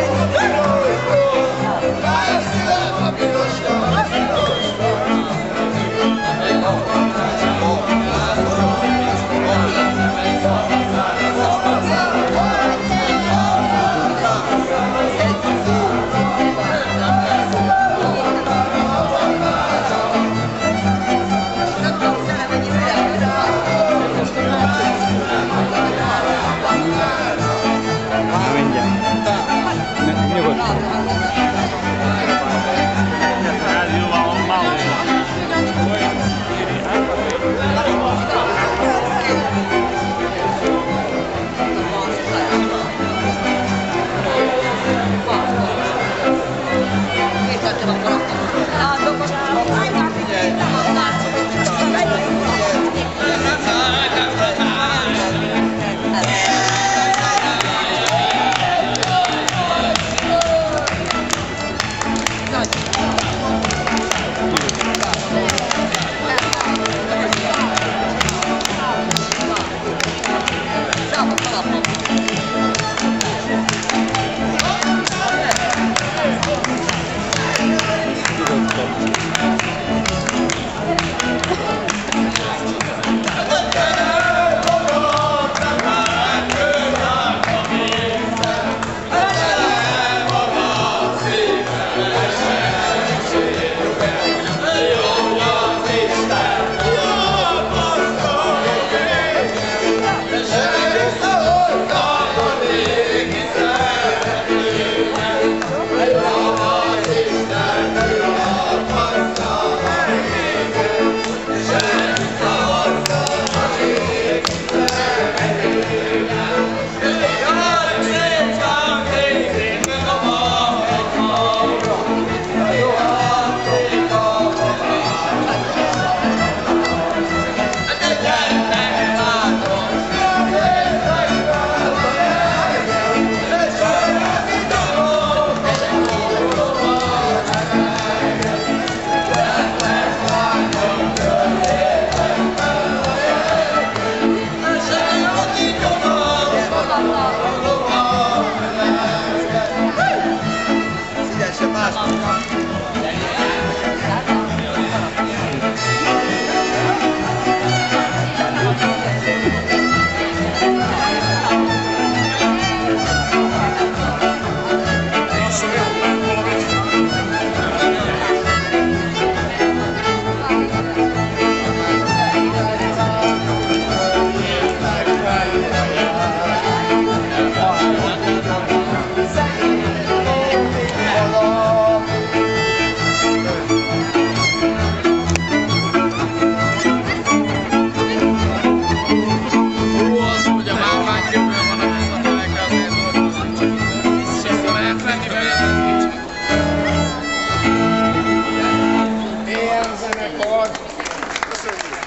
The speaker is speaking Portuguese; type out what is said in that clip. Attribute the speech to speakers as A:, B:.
A: Hey!
B: Obrigado.